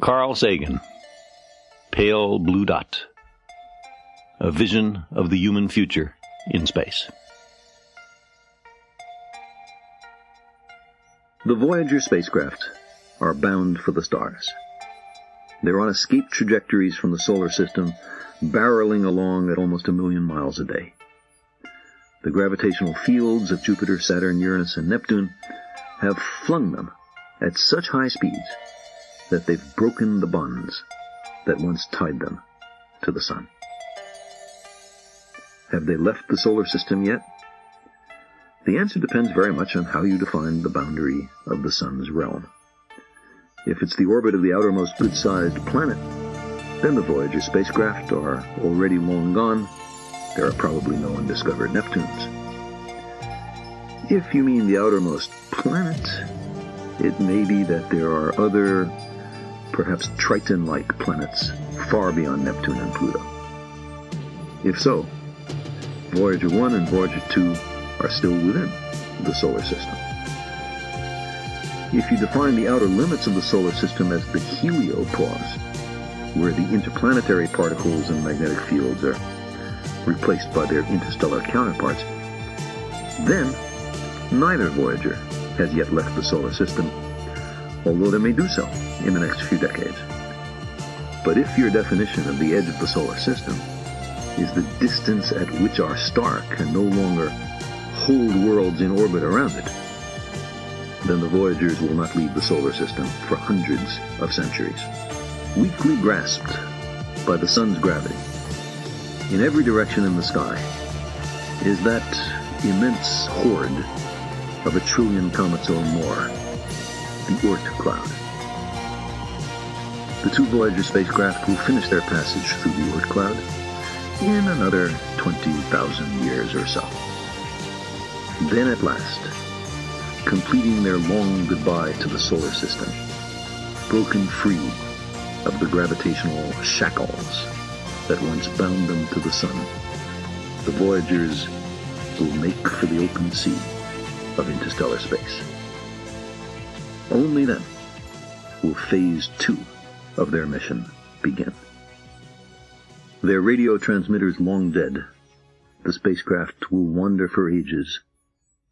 Carl Sagan, Pale Blue Dot, a vision of the human future in space. The Voyager spacecraft are bound for the stars. They're on escape trajectories from the solar system, barreling along at almost a million miles a day. The gravitational fields of Jupiter, Saturn, Uranus, and Neptune have flung them at such high speeds that they've broken the bonds that once tied them to the sun. Have they left the solar system yet? The answer depends very much on how you define the boundary of the sun's realm. If it's the orbit of the outermost good-sized planet, then the Voyager spacecraft are already long gone. There are probably no undiscovered Neptunes. If you mean the outermost planet, it may be that there are other, perhaps Triton-like planets far beyond Neptune and Pluto. If so, Voyager 1 and Voyager 2 are still within the solar system. If you define the outer limits of the solar system as the heliopause, where the interplanetary particles and magnetic fields are replaced by their interstellar counterparts, then neither Voyager has yet left the solar system, although they may do so in the next few decades. But if your definition of the edge of the solar system is the distance at which our star can no longer hold worlds in orbit around it, then the Voyagers will not leave the solar system for hundreds of centuries. Weakly grasped by the sun's gravity, in every direction in the sky, is that immense horde of a trillion comets or more, the Oort cloud. The two Voyager spacecraft will finish their passage through the Oort cloud in another 20,000 years or so. Then at last, completing their long goodbye to the solar system, broken free of the gravitational shackles that once bound them to the sun, the Voyagers will make for the open sea of interstellar space. Only then will phase two of their mission begin. Their radio transmitters long dead, the spacecraft will wander for ages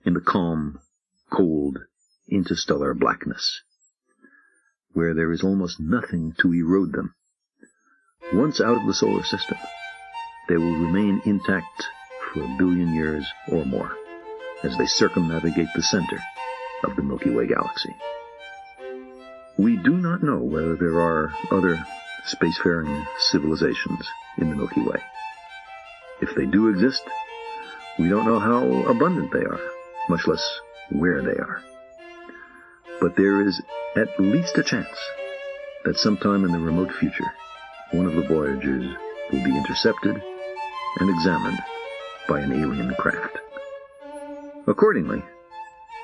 in the calm, cold, interstellar blackness, where there is almost nothing to erode them. Once out of the solar system, they will remain intact for a billion years or more as they circumnavigate the center of the Milky Way galaxy. We do not know whether there are other spacefaring civilizations in the Milky Way. If they do exist, we don't know how abundant they are, much less where they are. But there is at least a chance that sometime in the remote future, one of the Voyagers will be intercepted and examined by an alien craft. Accordingly,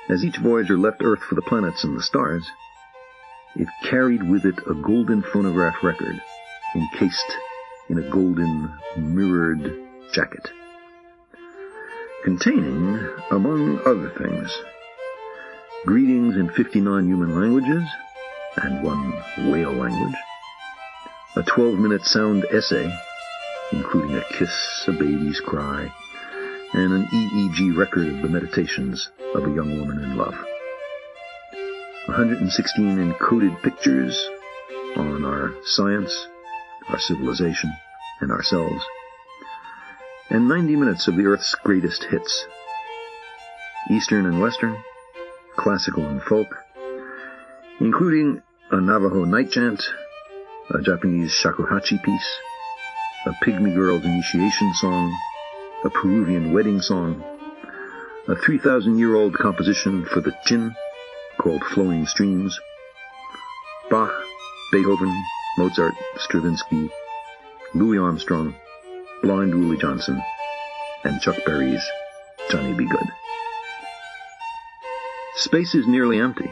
as each Voyager left Earth for the planets and the stars, it carried with it a golden phonograph record encased in a golden mirrored jacket, containing, among other things, greetings in 59 human languages and one whale language, a 12-minute sound essay, including a kiss, a baby's cry, and an EEG record of the meditations of a young woman in love. 116 encoded pictures on our science, our civilization, and ourselves, and 90 minutes of the Earth's greatest hits. Eastern and Western, classical and folk, including a Navajo night chant, a Japanese shakuhachi piece, a pygmy girl's initiation song, a Peruvian wedding song, a 3,000 year old composition for the ch'in called Flowing Streams, Bach, Beethoven, Mozart, Stravinsky, Louis Armstrong, Blind Willie Johnson, and Chuck Berry's Johnny B. Goode. Space is nearly empty.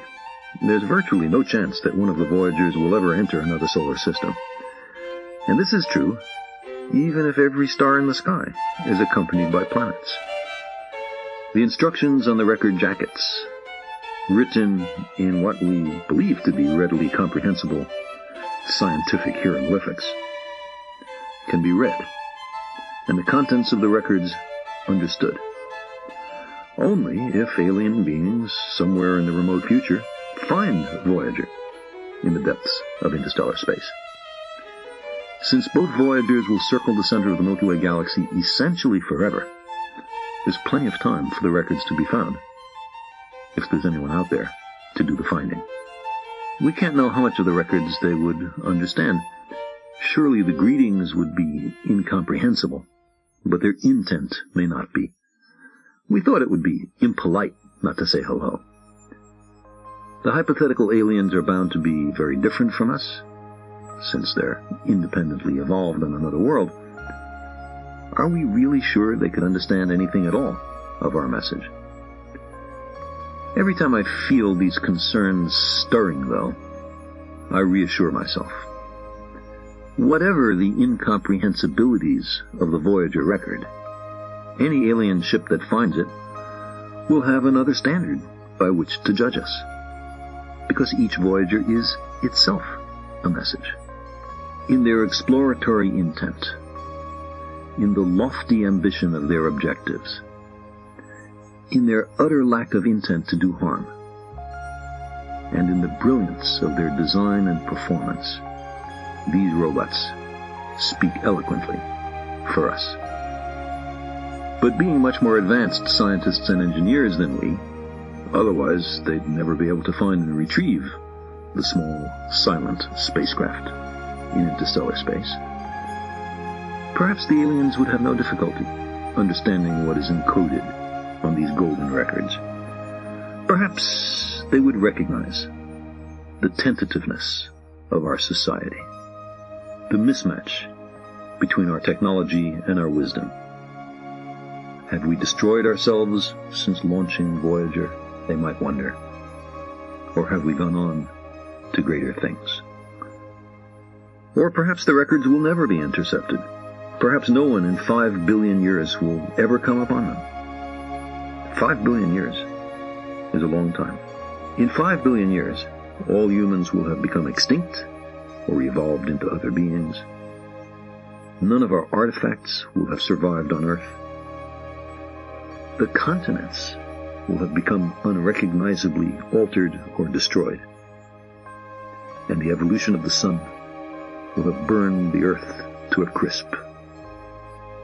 There's virtually no chance that one of the Voyagers will ever enter another solar system. And this is true even if every star in the sky is accompanied by planets. The instructions on the record jackets, written in what we believe to be readily comprehensible scientific hieroglyphics, can be read, and the contents of the records understood. Only if alien beings somewhere in the remote future find Voyager in the depths of interstellar space. Since both Voyagers will circle the center of the Milky Way galaxy essentially forever, there's plenty of time for the records to be found, if there's anyone out there to do the finding. We can't know how much of the records they would understand. Surely the greetings would be incomprehensible, but their intent may not be. We thought it would be impolite not to say hello. The hypothetical aliens are bound to be very different from us, since they're independently evolved on another world. Are we really sure they could understand anything at all of our message? Every time I feel these concerns stirring, though, I reassure myself. Whatever the incomprehensibilities of the Voyager record, any alien ship that finds it will have another standard by which to judge us. Because each Voyager is itself a message. In their exploratory intent, in the lofty ambition of their objectives, in their utter lack of intent to do harm, and in the brilliance of their design and performance, these robots speak eloquently for us. But being much more advanced scientists and engineers than we, otherwise they'd never be able to find and retrieve the small, silent spacecraft in interstellar space. Perhaps the aliens would have no difficulty understanding what is encoded on these golden records. Perhaps they would recognize the tentativeness of our society, the mismatch between our technology and our wisdom. Have we destroyed ourselves since launching Voyager, they might wonder? Or have we gone on to greater things? Or perhaps the records will never be intercepted. Perhaps no one in five billion years will ever come upon them. Five billion years is a long time. In five billion years, all humans will have become extinct or evolved into other beings. None of our artifacts will have survived on Earth. The continents will have become unrecognizably altered or destroyed. And the evolution of the sun will have burned the Earth to a crisp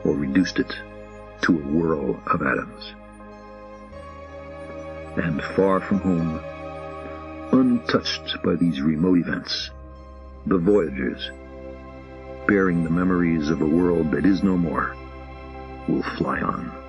or reduced it to a whirl of atoms and far from home, untouched by these remote events, the voyagers, bearing the memories of a world that is no more, will fly on.